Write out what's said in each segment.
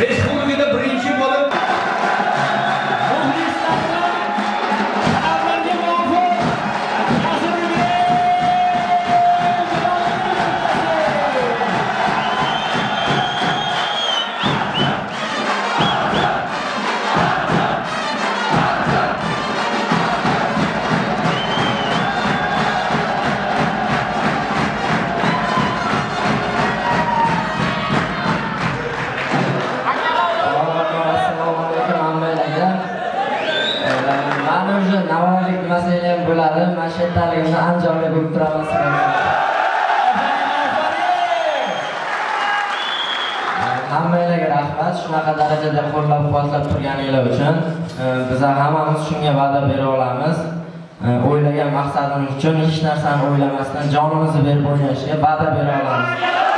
Responda a vida brilha. Kattaligimni anjomga bo'lib turaman sizlarga hammanglarga rahmat. Shunaqa darajada qo'llab quvvatlab turganinglar uchun e, biz hammamiz shunga va'da bera olamiz. E, o'ylagan maqsadimiz uchun hech narsani o'ylamasdan jonimizni berib o'ynashga va'da bera olamiz.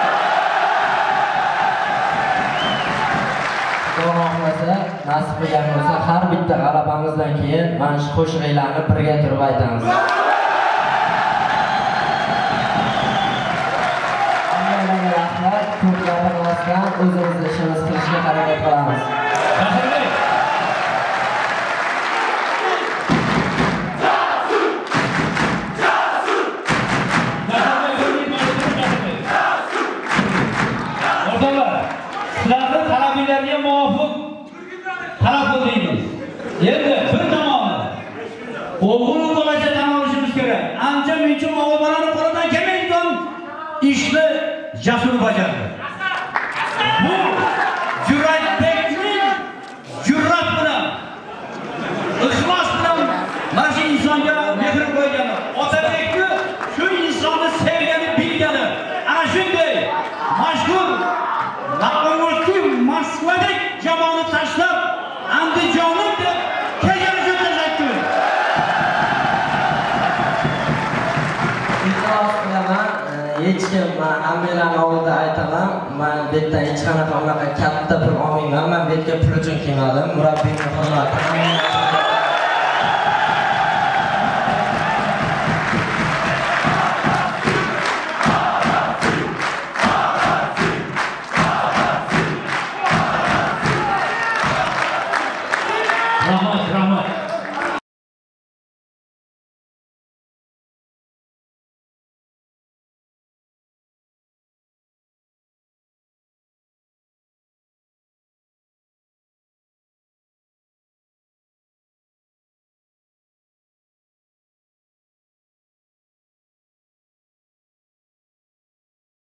Xudo xohlasa, nasib qilgan bo'lsa, har bitta g'alabamizdan keyin mana shu qo'shiqlarni birga turib aytamiz. Rahmat, ko'p gapirmasdan o'zimizni ishimiz qilishga harakat qilamiz. Endi bir tomoni o'g'il bolacha tan olishimiz kerak. Ancha muncha o'g'il bolani qo'lidan kelmaydigan ishni jasur bajardi. Bu Jur'atbekning jur'at bilan ixlos bilan mana shu insonga mehr qo'ygani, Otabekni shu insonni sevgani, bilgani, ana shunday mashhur Naqo'rki Moskvadek jamoani tashlab hech kim man amirani oldida aytaman man bu yerdan hech qanaqa unaqa katta pul olmayman. Man bu yerga pul uchun kelmadim murabbiyni hurmati Rahmat, rahmat.